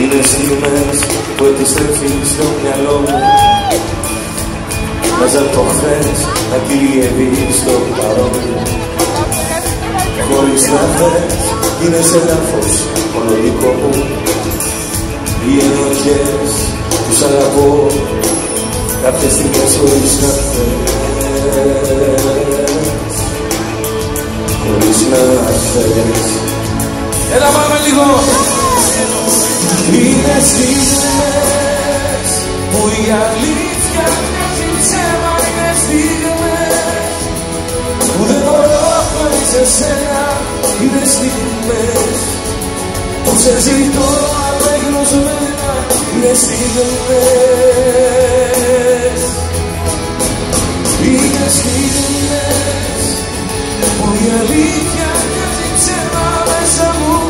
Είναι στιγμές που επιστρέφει στο μυαλό μου. Μέσα από χθες να κυριεύει στο παρόν χωρίς να θες είναι σε λάθος όλο δικό μου. Οι ενοχές τους αγαπώ. Κάποιες στιγμές χωρίς να θες Χωρίς να θες Έλα πάμε λίγο. Είναι στιγμές που η αλήθεια μοιάζει ψέμα Είναι στιγμές. Που δεν μπορώ χωρίς εσένα Είναι στιγμές. Που σε ζητώ απεγνωσμένα Είναι στιγμές. Είναι στιγμές. που η αλήθεια μοιάζει ψέμα μέσα μου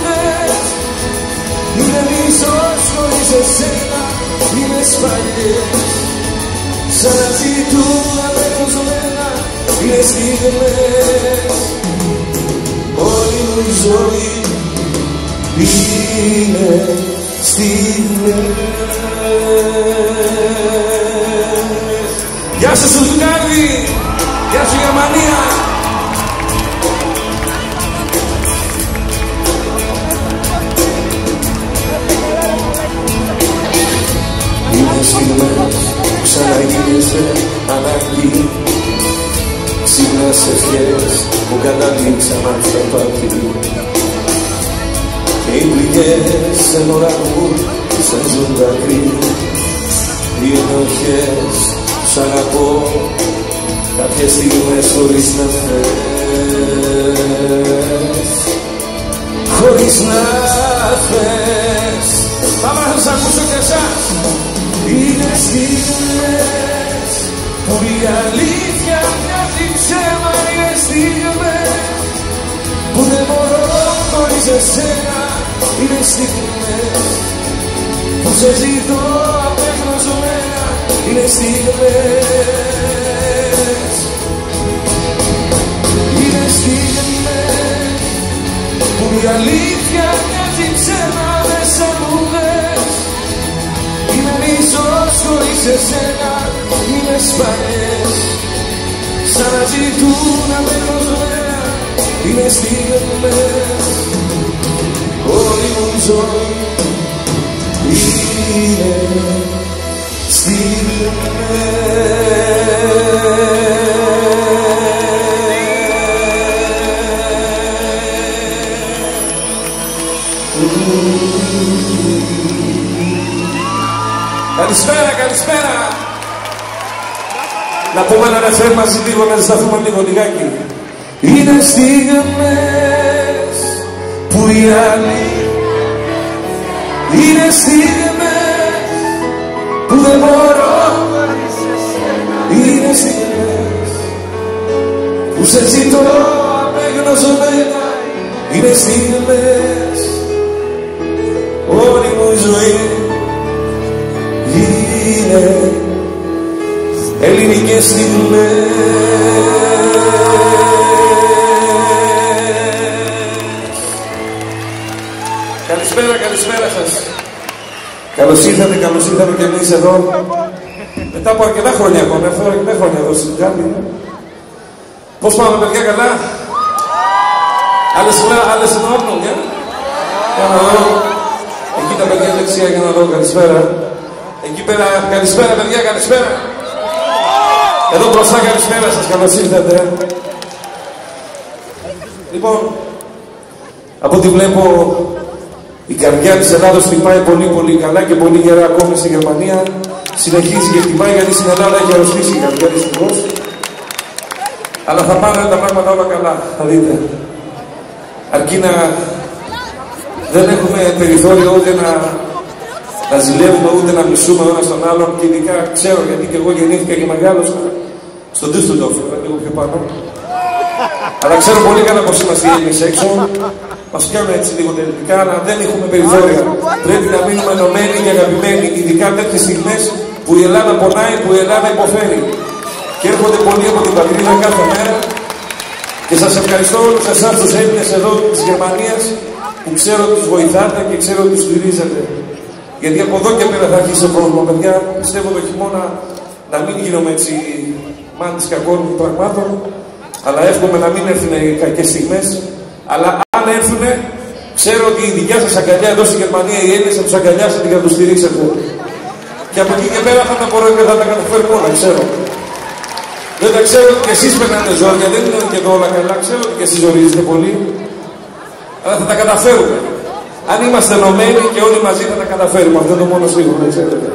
είναι μισός χωρίς εσένα Είναι σπαλιές Σαν να ζητούν απεγνωσμένα Είναι στιγμές. Όλη μου η ζωή Είναι στιγμές. Γεια σας Σουζουκάρδη ανάγκη Ξύπνας ευχές που καταλήξαν στα πάθη Και οι πληγές σε μου σαν ζουν δάκρυ Οι ενοχές σ' αγαπώ. Κάποιες στιγμές χωρίς να θες. Χωρίς να αλήθεια μοιάζει ψέμα Είναι στιγμές που δεν μπορώ χωρίς εσένα Είναι στιγμές. Που σε ζητώ απεγνωσμένα Είναι στιγμές. Είναι στιγμές. Που η αλήθεια μοιάζει ψέμα μέσα μου μισός χωρίς εσένα είναι σπανές Σαν να ζητούν απεγνωσμένα είναι στιγμές Όλη μου η ζωή είναι Καλησπέρα, καλησπέρα. Να πούμε ένα ρεφέρ μαζί λίγο, να ζηταθούμε λίγο λιγάκι. Είναι στιγμές που οι άλλοι είναι στιγμές που δεν μπορώ είναι στιγμές που σε ζητώ απεγνωσμένα είναι στιγμές όλη μου η ζωή ελληνικές στιγμές Καλησπέρα, καλησπέρα σας. Καλώς ήρθατε, καλώς ήρθατε και εμείς εδώ. Μετά από αρκετά χρόνια ακόμα, έρθω αρκετά χρόνια εδώ στην Τζάμι. Πώς πάμε παιδιά, καλά; Άλλες φορά, άλλες εννοώ, για. Για να δω. Εκεί τα παιδιά δεξιά για να δω, καλησπέρα. Εκεί πέρα, καλησπέρα παιδιά, καλησπέρα. Εδώ μπροστά καλησπέρα σας, καλώς ήρθατε. Λοιπόν, από ό,τι βλέπω η καρδιά της Ελλάδος χτυπάει πολύ πολύ καλά και πολύ γερά ακόμη στη Γερμανία. Συνεχίζει και χτυπάει γιατί στην Ελλάδα έχει αρρωστήσει η καρδιά δυστυχώς. Αλλά θα πάνε τα πράγματα όλα καλά, θα δείτε. Αρκεί να δεν έχουμε περιθώριο ούτε να να ζηλεύουμε ούτε να μισούμε ο ένας τον άλλον και ειδικά ξέρω γιατί και εγώ γεννήθηκα και μεγάλωσα στον Düsseldorf, λίγο πιο πάνω. Αλλά ξέρω πολύ καλά πώ είμαστε οι Έλληνες έξω. Μας πιάνουν έτσι λίγο τελικά, αλλά δεν έχουμε περιθώρια. Πρέπει να μείνουμε ενωμένοι και αγαπημένοι, ειδικά τέτοιες στιγμές που η Ελλάδα πονάει, που η Ελλάδα υποφέρει. Και έρχονται πολλοί από την πατρίδα κάθε μέρα. Και σας ευχαριστώ όλους εσάς τους Έλληνες εδώ της Γερμανίας που ξέρω ότι τους βοηθάτε και ξέρω ότι τους στηρίζετε. Γιατί από εδώ και πέρα θα αρχίσει ο πρόβλημα, παιδιά. Πιστεύω το χειμώνα να μην γίνομαι έτσι μάντης κακών πραγμάτων, αλλά εύχομαι να μην έρθουν οι κακές στιγμές. Αλλά αν έρθουν, ξέρω ότι η δικιά σας αγκαλιά εδώ στη Γερμανία, οι Έλληνες θα τους αγκαλιάσετε και θα τους στηρίξετε. Και από εκεί και πέρα θα τα μπορούμε θα τα καταφέρουμε όλα, ξέρω. Δεν τα ξέρω ότι και εσείς περνάτε ζόρια, δεν είναι και εδώ όλα καλά. Ξέρω ότι και εσείς ζορίζετε πολύ. Αλλά θα τα καταφέρουμε. Αν είμαστε ενωμένοι και όλοι μαζί θα τα καταφέρουμε. Αυτό είναι το μόνο σίγουρο, ξέρετε.